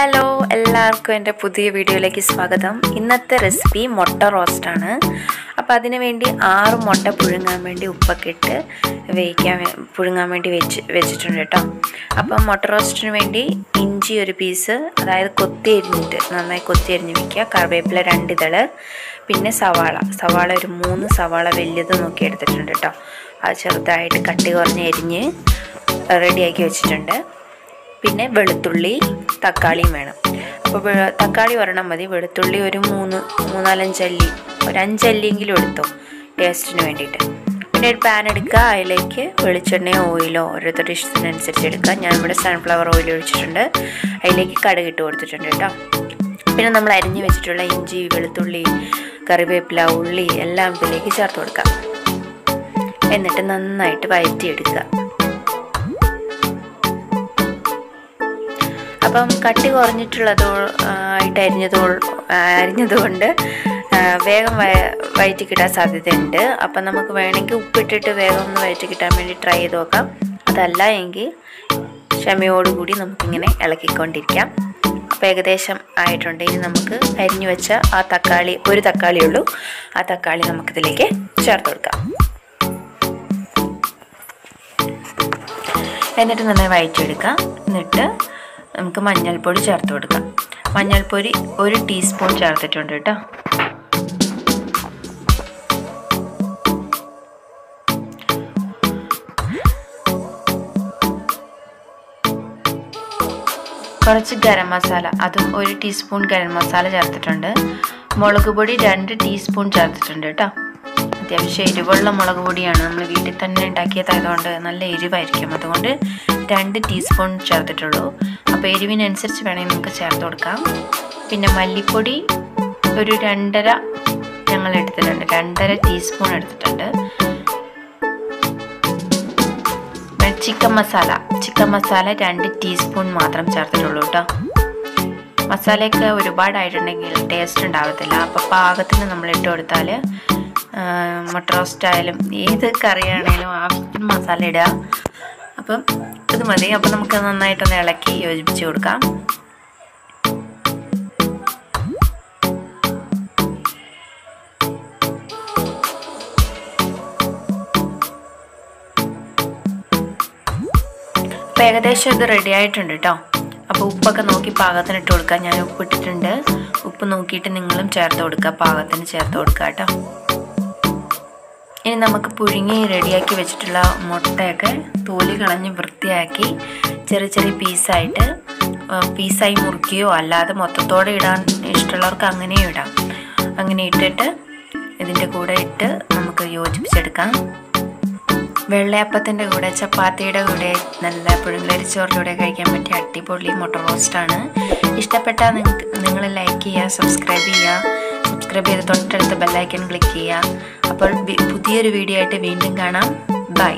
Hello എല്ലാവർക്കും എന്റെ പുതിയ വീഡിയോയിലേക്ക് സ്വാഗതം. ഇന്നത്തെ റെസിപ്പി മുട്ട റോസ്റ്റാണ് അപ്പോൾ അതിന് വേണ്ടി ആറ് മുട്ട പുഴുങ്ങാൻ വേണ്ടി ഉപ്പൊക്കെ ഇട്ട് വേവിക്കാൻ പുഴുങ്ങാൻ വേണ്ടി വെച്ച് വെച്ചിട്ടുണ്ട് കേട്ടോ. അപ്പം മുട്ട റോസ്റ്റിന് വേണ്ടി ഇഞ്ചി ഒരു പീസ് അതായത് കൊത്തി എരിഞ്ഞിട്ട് നന്നായി കൊത്തി അരിഞ്ഞ് വയ്ക്കുക കറിവേപ്പില രണ്ട് ഇതൾ. പിന്നെ സവാള. സവാള ഒരു മൂന്ന് സവാള വലിയത് നോക്കി എടുത്തിട്ടുണ്ട് കേട്ടോ. അത് ചെറുതായിട്ട് കട്ടി കുറഞ്ഞ് എരിഞ്ഞ് റെഡിയാക്കി വെച്ചിട്ടുണ്ട്. പിന്നെ വെളുത്തുള്ളി തക്കാളിയും വേണം. അപ്പോൾ തക്കാളി ഒരെണ്ണം മതി. വെളുത്തുള്ളി ഒരു മൂന്ന് മൂന്നാലഞ്ചല്ലി ഒരു അഞ്ചല്ലിയെങ്കിലും എടുത്തോ ടേസ്റ്റിന് വേണ്ടിയിട്ട്. പിന്നെ ഒരു പാൻ എടുക്കുക അതിലേക്ക് വെളിച്ചെണ്ണയോ ഓയിലോ ഓരോരുത്തരുടെ ഇഷ്ടത്തിനനുസരിച്ച് എടുക്കുക ഞാൻ ഇവിടെ സൺഫ്ലവർ ഓയിൽ ഒഴിച്ചിട്ടുണ്ട്. അതിലേക്ക് കടുക് ഇട്ട് കൊടുത്തിട്ടുണ്ട് കേട്ടോ. പിന്നെ നമ്മൾ അരിഞ്ഞ് വെച്ചിട്ടുള്ള ഇഞ്ചി വെളുത്തുള്ളി കറിവേപ്പില ഉള്ളി എല്ലാം ഇതിലേക്ക് ചേർത്ത് കൊടുക്കുക എന്നിട്ട് നന്നായിട്ട് വഴറ്റിയെടുക്കുക അപ്പം കട്ടി കുറഞ്ഞിട്ടുള്ളത് ആയിട്ട് അരിഞ്ഞതോ അരിഞ്ഞതുകൊണ്ട് വേഗം വയ- വയറ്റി കിട്ടാൻ സാധ്യതയുണ്ട്. അപ്പം നമുക്ക് വേണമെങ്കിൽ ഉപ്പിട്ടിട്ട് വേഗം ഒന്ന് വയറ്റി കിട്ടാൻ വേണ്ടി ട്രൈ ചെയ്ത് നോക്കാം. അതല്ല എങ്കിൽ ക്ഷമയോടുകൂടി നമുക്കിങ്ങനെ ഇളക്കിക്കൊണ്ടിരിക്കാം. അപ്പോൾ ഏകദേശം ആയിട്ടുണ്ട്. ഇനി നമുക്ക് അരിഞ്ഞു വെച്ച ആ തക്കാളി ഒരു തക്കാളി ഉള്ളൂ. ആ തക്കാളി നമുക്കിതിലേക്ക് ചേർത്ത് കൊടുക്കാം. എന്നിട്ട് നന്നായി വയറ്റിയെടുക്കാം. എന്നിട്ട് നമുക്ക് മഞ്ഞൾപ്പൊടി ചേർത്ത് കൊടുക്കാം. മഞ്ഞൾപ്പൊടി ഒരു ടീസ്പൂൺ ചേർത്തിട്ടുണ്ട് കേട്ടോ. കുറച്ച് ഗരം മസാല അതും ഒരു ടീസ്പൂൺ ഗരം മസാല ചേർത്തിട്ടുണ്ട്. മുളക് പൊടി രണ്ട് ടീസ്പൂൺ ചേർത്തിട്ടുണ്ട് കേട്ടോ. അത്യാവശ്യം എരിവുള്ള മുളക് പൊടിയാണ് നമ്മൾ വീട്ടിൽ തന്നെ ഉണ്ടാക്കിയതായതുകൊണ്ട് നല്ല എരിവായിരിക്കും. അതുകൊണ്ട് രണ്ട് ടീസ്പൂൺ ചേർത്തിട്ടുള്ളൂ. അപ്പോൾ എരിവിനനുസരിച്ച് വേണമെങ്കിൽ നമുക്ക് ചേർത്ത് കൊടുക്കാം. പിന്നെ മല്ലിപ്പൊടി ഒരു രണ്ടര ഞങ്ങൾ എടുത്തിട്ടുണ്ട്. രണ്ടര ടീസ്പൂൺ എടുത്തിട്ടുണ്ട്. ചിക്കൻ മസാല. ചിക്കൻ മസാല രണ്ട് ടീസ്പൂൺ മാത്രം ചേർത്തിട്ടുള്ളൂ കേട്ടോ. മസാലയൊക്കെ ഒരുപാടായിട്ടുണ്ടെങ്കിൽ ടേസ്റ്റ് ഉണ്ടാവത്തില്ല. അപ്പോൾ പാകത്തിന് നമ്മൾ ഇട്ട് കൊടുത്താൽ മുട്ട റോസ്റ്റ് ആയാലും ഏത് കറിയാണെങ്കിലും ആവശ്യത്തിന് മസാല ഇടുക. അപ്പം ഇത് മതി. അപ്പം നമുക്ക് നന്നായിട്ടൊന്ന് ഇളക്കി യോജിപ്പിച്ച് കൊടുക്കാം. അപ്പോൾ ഏകദേശം ഇത് റെഡി ആയിട്ടുണ്ട് കേട്ടോ അപ്പോൾ ഉപ്പൊക്കെ നോക്കി പാകത്തിന് ഇട്ട് കൊടുക്കുക ഞാൻ ഉപ്പ് ഇട്ടിട്ടുണ്ട് ഉപ്പ് നോക്കിയിട്ട് നിങ്ങളും ചേർത്ത് കൊടുക്കുക പാകത്തിന് ചേർത്ത് കൊടുക്കുക കേട്ടോ ഇനി നമുക്ക് പുഴുങ്ങി റെഡിയാക്കി വെച്ചിട്ടുള്ള മുട്ടയൊക്കെ തോലി കളഞ്ഞ് വൃത്തിയാക്കി ചെറിയ ചെറിയ പീസായിട്ട് പീസായി മുറുക്കുകയോ അല്ലാതെ മൊത്തത്തോടെ ഇടാൻ ഇഷ്ടമുള്ളവർക്ക് അങ്ങനെയും ഇടാം. അങ്ങനെ ഇട്ടിട്ട് ഇതിന്റെ കൂടെ ഇട്ട് നമുക്ക് യോജിപ്പിച്ചെടുക്കാം. വെള്ളയപ്പത്തിന്റെ കൂടെ ചപ്പാത്തിയുടെ കൂടെ നല്ല പുഴുങ്ങലരിച്ചോറിന്റെ കൂടെ കഴിക്കാൻ പറ്റിയ അടിപൊളി മുട്ട റോസ്റ്റാണ് ഇഷ്ടപ്പെട്ടാൽ നിങ്ങൾ ലൈക്ക് ചെയ്യുക സബ്സ്ക്രൈബ് ചെയ്യുക. സബ്സ്ക്രൈബ് ചെയ്ത് തൊട്ടടുത്ത് ബെല്ലൈക്കൺ ക്ലിക്ക് ചെയ്യുക. അപ്പോൾ പുതിയൊരു വീഡിയോ ആയിട്ട് വീണ്ടും കാണാം. ബൈ